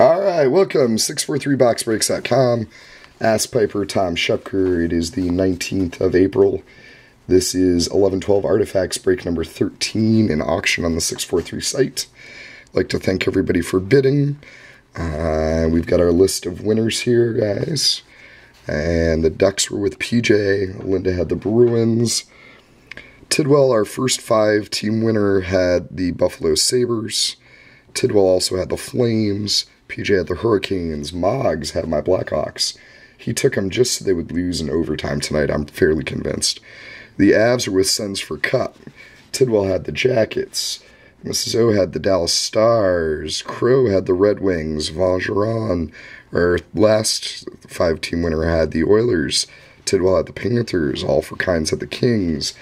All right, welcome, 643boxbreaks.com. Ask Piper Tom Schepker. It is the 19th of April. This is 1112 Artifacts break number 13 in auction on the 643 site. I'd like to thank everybody for bidding. Uh, we've got our list of winners here, guys. And the Ducks were with PJ. Linda had the Bruins. Tidwell, our first five team winner, had the Buffalo Sabres. Tidwell also had the Flames. PJ had the Hurricanes. Moggs had my Blackhawks. He took them just so they would lose in overtime tonight, I'm fairly convinced. The Avs are with Sens for Cup. Tidwell had the Jackets. Mrs. O had the Dallas Stars. Crow had the Red Wings. Vangeron, our last five team winner, had the Oilers. Tidwell had the Panthers. All for Kinds had the Kings.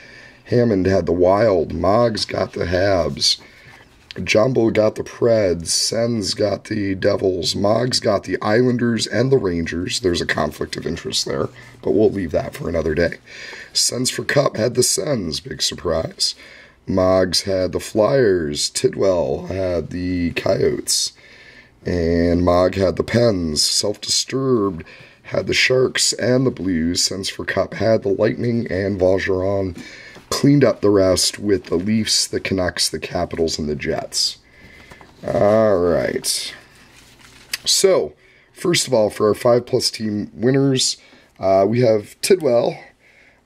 Hammond had the Wild. Moggs got the Habs. Jumbo got the Preds, Sens got the Devils, Moggs got the Islanders and the Rangers. There's a conflict of interest there, but we'll leave that for another day. Sens for Cup had the Sens, big surprise. Moggs had the Flyers, Tidwell had the Coyotes, and Mog had the Pens. Self Disturbed had the Sharks and the Blues. Sens for Cup had the Lightning and Valgeron cleaned up the rest with the Leafs, the Canucks, the Capitals, and the Jets. All right. So, first of all, for our five plus team winners, uh, we have Tidwell,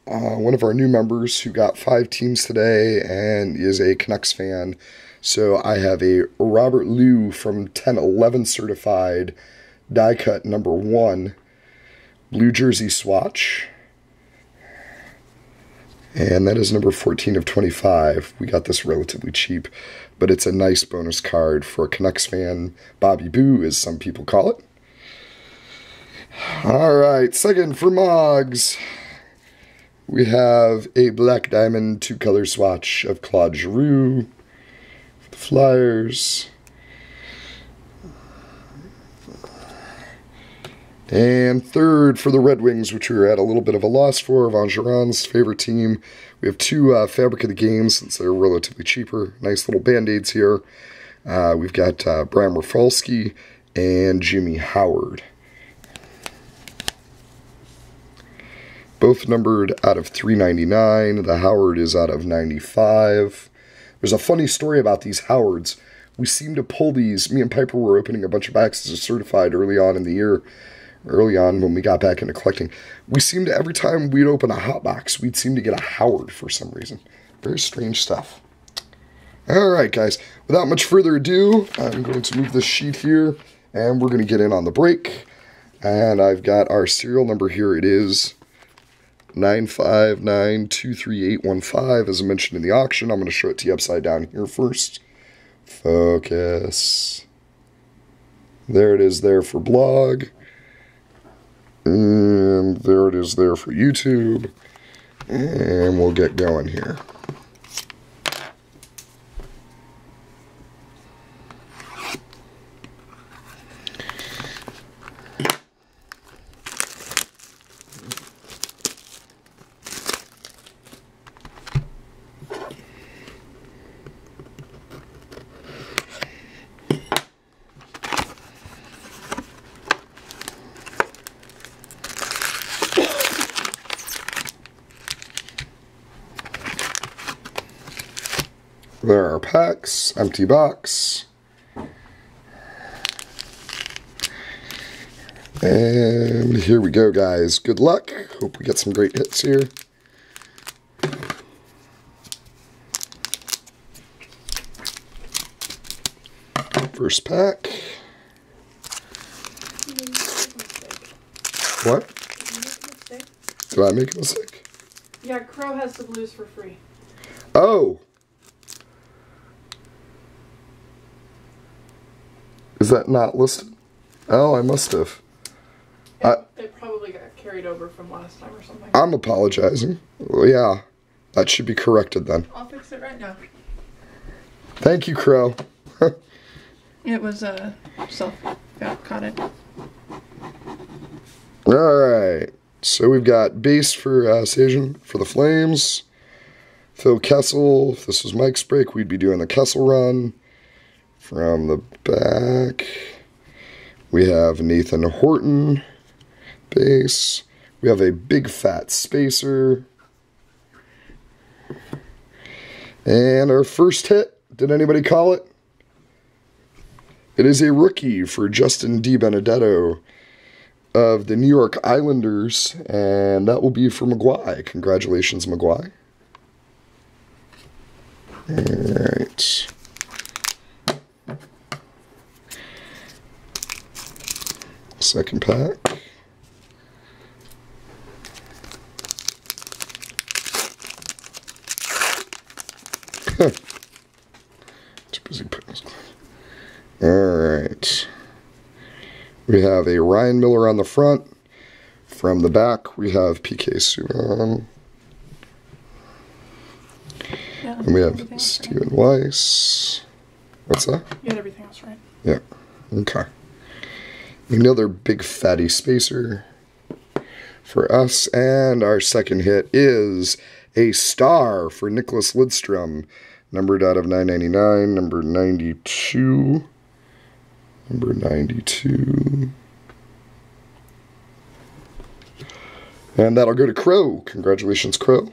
uh, one of our new members who got five teams today and is a Canucks fan. So I have a Robert Liu from 1011 certified die cut number one, blue jersey swatch. And that is number 14 of 25. We got this relatively cheap, but it's a nice bonus card for a Canucks fan. Bobby Boo, as some people call it. All right, second for Moggs. We have a Black Diamond two color swatch of Claude Giroux. for The Flyers. And third for the Red Wings, which we were at a little bit of a loss for, Vangeron's favorite team. We have two uh, Fabric of the Games since they're relatively cheaper. Nice little band aids here. Uh, we've got uh, Brian Rafalski and Jimmy Howard. Both numbered out of 399. The Howard is out of 95. There's a funny story about these Howards. We seem to pull these. Me and Piper were opening a bunch of boxes of certified early on in the year early on when we got back into collecting, we seemed to, every time we'd open a hot box, we'd seem to get a Howard for some reason. Very strange stuff. All right, guys, without much further ado, I'm going to move this sheet here and we're going to get in on the break. And I've got our serial number here. It is 959238815, as I mentioned in the auction. I'm going to show it to you upside down here first. Focus. There it is there for blog. And there it is there for YouTube. And we'll get going here. There are packs, empty box. And here we go, guys. Good luck. Hope we get some great hits here. First pack. What? Did I make a mistake? Yeah, Crow has the blues for free. Oh! Is that not listed? Oh, I must have. It, I- it probably got carried over from last time or something. I'm apologizing. Well, yeah, that should be corrected then. I'll fix it right now. Thank you, Crow. It was uh, self got caught it. All right. So we've got base for uh, Sajan for the Flames. Phil Kessel. If this was Mike's break, we'd be doing the Kessel run from the back. We have Nathan Horton base. We have a big fat spacer. And our first hit, did anybody call it? It is a rookie for Justin DiBenedetto of the New York Islanders, and that will be for McGuire. Congratulations, McGuire. Alright. Second pack. Too busy putting this. Alright. We have a Ryan Miller on the front. From the back, we have PK Subban. Yeah, And we have else right. Stephen Weiss. What's that? You had everything else right. Yeah. Okay. Another big fatty spacer for us. And our second hit is a star for Nicholas Lidstrom. Numbered out of 999, number 92. Number 92. And that'll go to Crow. Congratulations, Crow.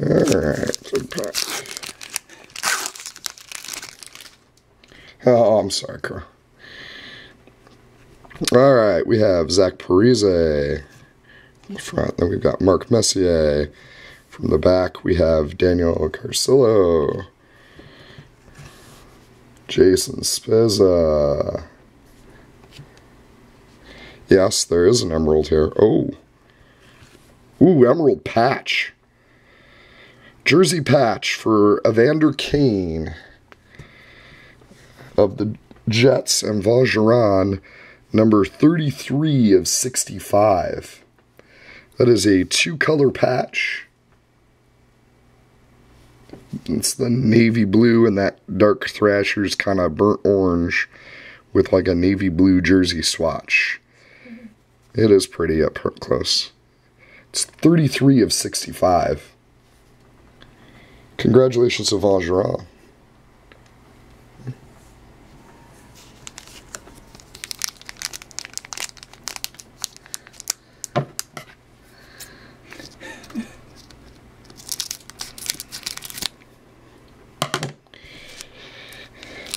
Alright, third pack. Oh, oh, I'm sorry, Crow. Alright, we have Zach Parise in the front. Then we've got Mark Messier. From the back, we have Daniel Carcillo. Jason Spezza. Yes, there is an emerald here. Oh. Ooh, emerald patch. Jersey patch for Evander Kane of the Jets and Valgeron, number 33 of 65. That is a two color patch. It's the navy blue and that dark Thrasher's kind of burnt orange with like a navy blue jersey swatch. Mm-hmm. It is pretty up close. It's 33 of 65. Congratulations to.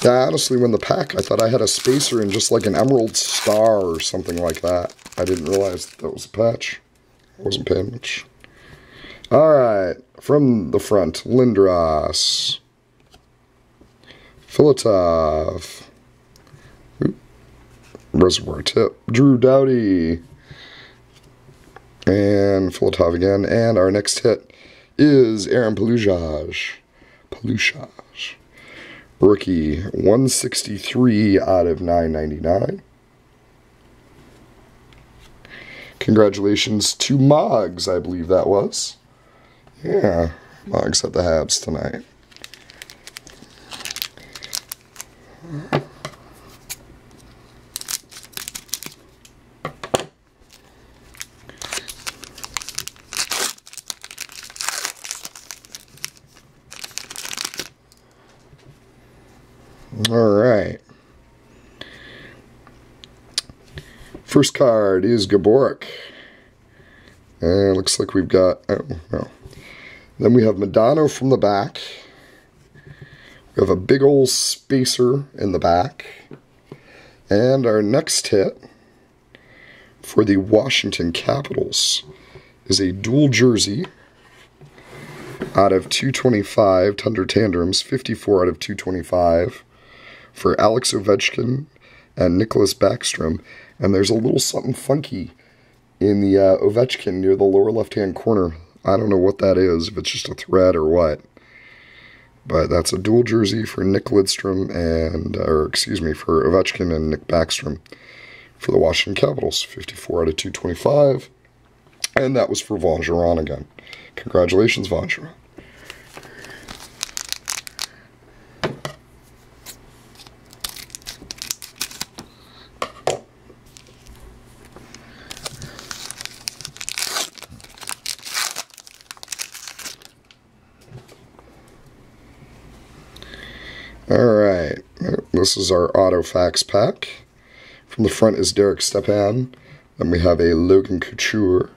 Yeah, honestly, when the pack, I thought I had a spacer and just like an emerald star or something like that. I didn't realize that, that was a patch. I wasn't paying much. All right, from the front, Lindros, Filatov, Reservoir Tip, Drew Doughty, and Filatov again. And our next hit is Aaron Palushaj. Palushaj. Rookie, 163 out of 999. Congratulations to Moggs, I believe that was. Yeah, Moggs at the Habs tonight. All right. First card is Gaborik. And it looks like we've got, oh, no. Then we have Modano from the back. We have a big old spacer in the back. And our next hit for the Washington Capitals is a dual jersey out of 225 Tundra Tandems, 54 out of 225 for Alex Ovechkin and Nicholas Backstrom. And there's a little something funky in the uh, Ovechkin near the lower left hand corner. I don't know what that is, if it's just a thread or what. But that's a dual jersey for Nick Lidstrom and, or excuse me, for Ovechkin and Nick Backstrom for the Washington Capitals. 54 out of 225. And that was for Vongeron again. Congratulations, Vongeron. This is our AutoFacts pack. From the front is Derek Stepan. Then we have a Logan Couture.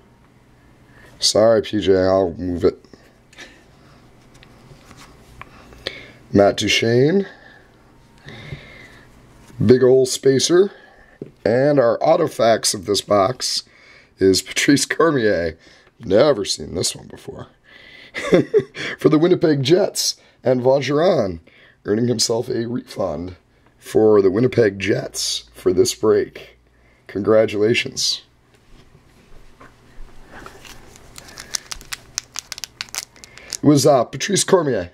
Sorry, PJ, I'll move it. Matt Duchene. Big ol' spacer. And our AutoFacts of this box is Patrice Cormier. Never seen this one before. for the Winnipeg Jets and Vaugeron earning himself a refund for the Winnipeg Jets for this break. Congratulations. It was uh, Patrice Cormier.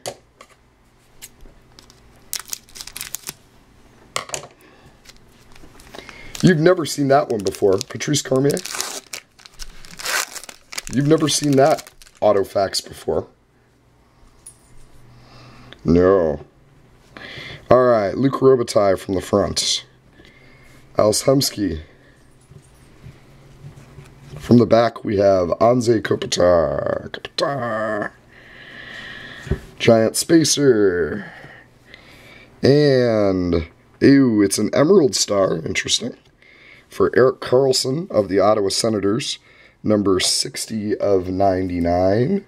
You've never seen that one before, Patrice Cormier. You've never seen that AutoFacts before. No. Luc Robitaille from the front. Ales Hemsky. From the back, we have Anze Kopitar. Kopitar. Giant Spacer. And, ew, it's an Emerald Star. Interesting. For Erik Karlsson of the Ottawa Senators, number 60 of 99.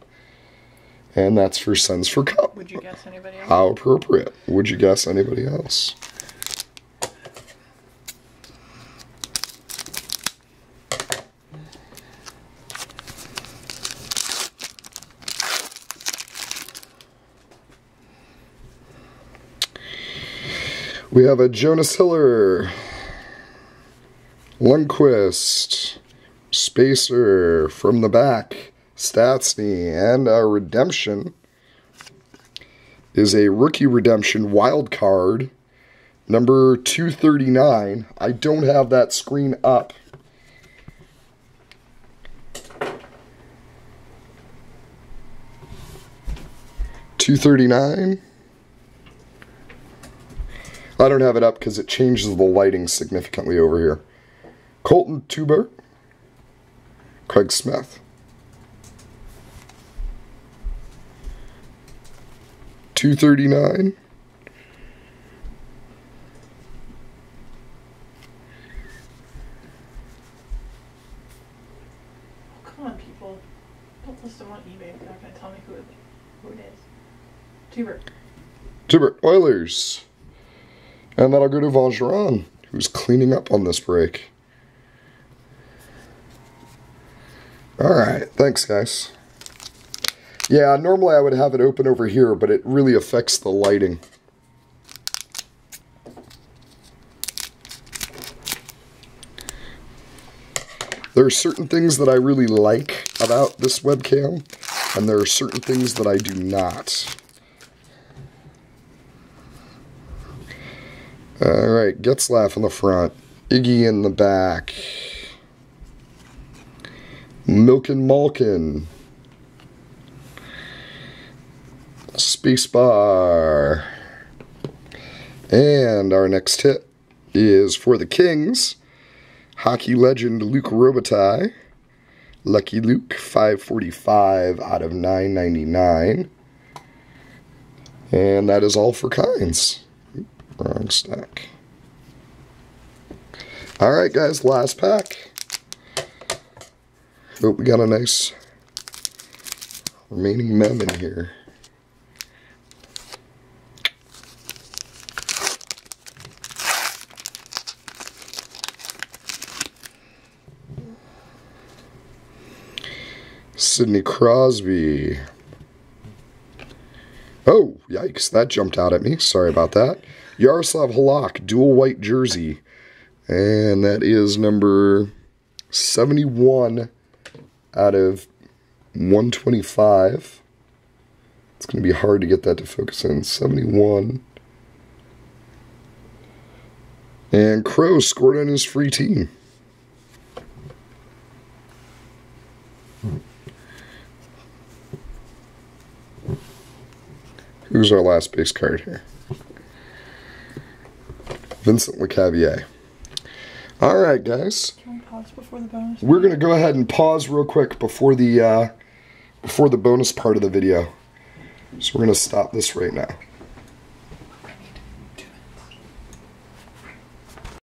And that's for Sons for Cup. Would you guess anybody else? How appropriate. Would you guess anybody else? We have a Jonas Hiller, Lundqvist, Spacer from the back, Stastny, and our uh, redemption is a rookie redemption wild card number 239. I don't have that screen up. Two thirty nine. I don't have it up because it changes the lighting significantly over here. Colten Teubert, Craig Smith. 239. Oh, Come on, people. Don't list them on eBay. They're not going to tell me who it, who it is. Teubert. Teubert Oilers. And that'll go to Vaugeron, who's cleaning up on this break. Alright, thanks guys. Yeah, normally I would have it open over here, but it really affects the lighting. There are certain things that I really like about this webcam, and there are certain things that I do not. Alright, Getzlaf in the front, Iggy in the back, Milken Malkin, Spacebar. And our next hit is for the Kings. Hockey legend Luc Robitaille. Lucky Luke, 545 out of 999. And that is all for kinds. Wrong stack. Alright guys, last pack. Hope we got a nice remaining mem in here. Sidney Crosby. Oh, yikes, that jumped out at me. Sorry about that. Yaroslav Halak, dual white jersey. And that is number 71 out of 125. It's going to be hard to get that to focus in. 71. And Crow scored on his free team. Who's our last base card here? Vincent Lecavalier. All right, guys. Can we pause before the bonus? We're gonna go ahead and pause real quick before the uh, before the bonus part of the video. So we're gonna stop this right now.